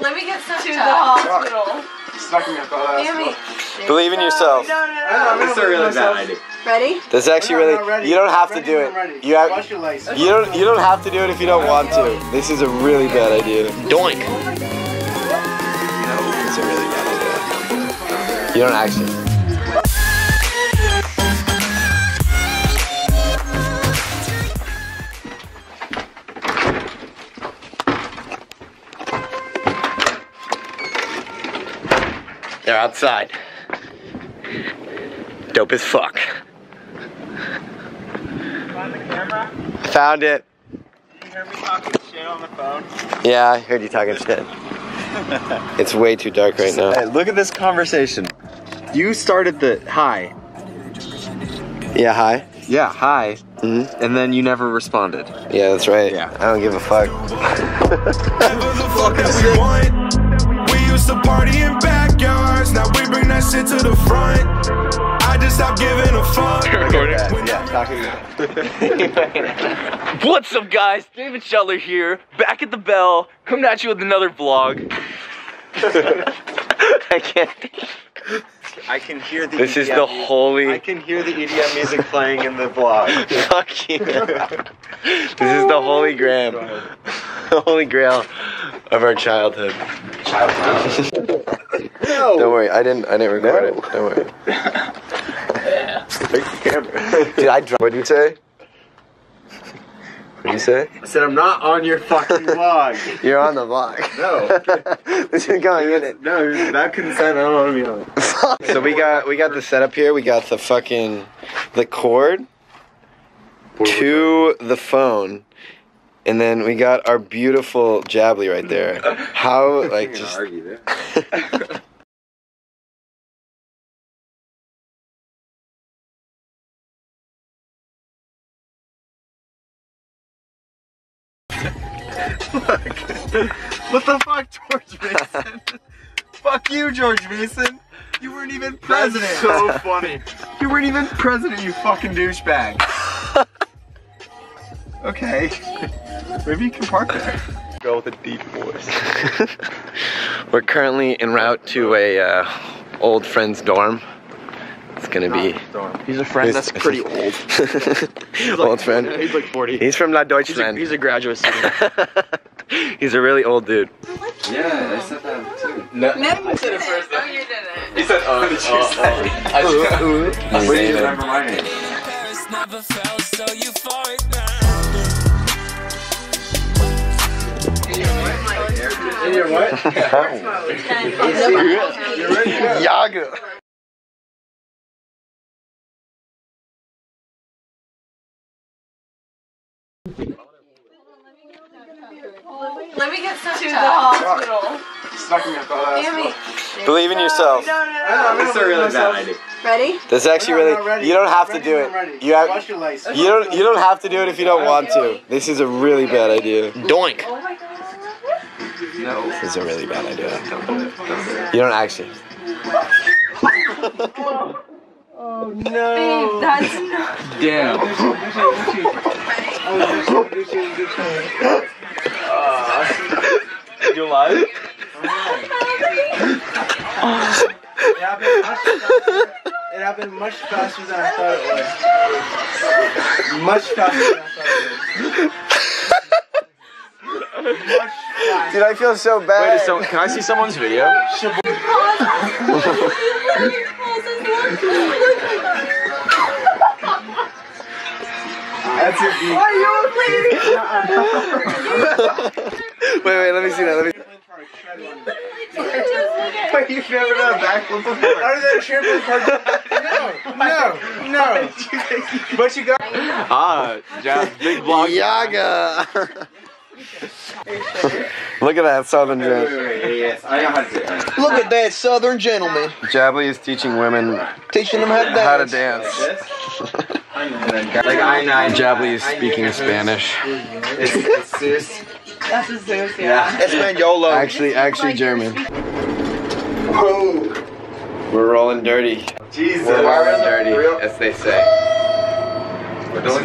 Let me get sent to the hospital. Stuck in my butt. Damn it. Believe in yourself. It's a really bad idea. Ready? That's actually really. You don't have to do it. You have. Wash your license. You don't. You don't have to do it if you don't want to. This is a really bad idea. Doink. It's a really bad idea. You don't actually. They're outside. Dope as fuck. Find the camera. Found it. You hear me talking shit on the phone? Yeah, I heard you talking shit. it's way too dark right now. Hey, look at this conversation. You started the hi. Yeah, hi. Yeah, hi. hmm And then you never responded. Yeah, that's right. Yeah. I don't give a fuck. used to party in backyards, now we bring that shit to the front. I just stopped giving a fuck. Yeah, talking. What's up, guys? David Shutler here, back at the bell, coming at you with another vlog. I can't. I can hear the This is the mu- holy. I can hear the EDM music playing in the vlog. Fuck you. this is the holy gram, the holy grail of our childhood. No. Don't worry, I didn't. I didn't record it. Don't worry. Take the camera. Dude, I dro- What'd you say? What'd you say? I said I'm not on your fucking vlog. You're on the vlog. No. this is going in it. No, without consent, I don't want to be on it. So we got we got the setup here. We got the fucking the cord to the phone, and then we got our beautiful Jably right there. How like just argue there. What the fuck, George Mason? fuck you, George Mason. You weren't even president. That's so funny. You weren't even president, you fucking douchebag. okay. Maybe you can park there. Go with a deep voice. we're currently en route to a uh, old friend's dorm. It's gonna be Dorm. He's a friend This- that's pretty old. old friend. He's like 40. He's from La He's a, he's a graduate student. He's a really old dude. Yeah, I said that too. No, you did it first. Oh, you did it. He said, oh, What do you remember my name? Never felt so euphoric In your what? Yaga. Let me get sent to the hospital. Stuck in my butt. Damn it. Believe in yourself. It's a really bad idea. Ready? That's actually No, no, really. You don't have to do it. You have. Wash your license. You don't. You don't have to do it if you don't want to. This is a really bad idea. Doink. Oh No. This is a really bad idea. You don't actually. Oh no. Babe, that's not. Damn. You lied? It happened much faster. It happened much faster than I thought it would. Much faster than I thought it would. Much faster. Dude, I feel so bad. Wait, so can I see someone's video? That's your beat. wait, wait. Let me see that. Let me. Wait, you've never done a backflip before? Other than a trampoline park. No, no, no. But you got. Ah, Jazz, big vlog. Yaga. Look at that southern drink. Yes, I know how to do it. Look at that southern gentleman Jably is teaching women teaching them how to dance. how to dance. dance. Like I nine. Jably is speaking Spanish. It's, it's serious. That's a Zeus, yeah. Espanolo. Actually, actually German. We're rolling dirty. Jesus. We're rolling dirty, as they say. We're doing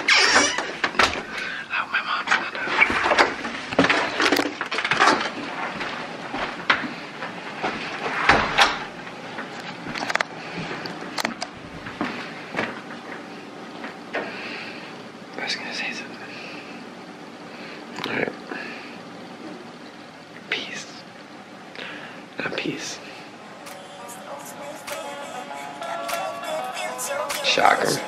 peace. Shocker.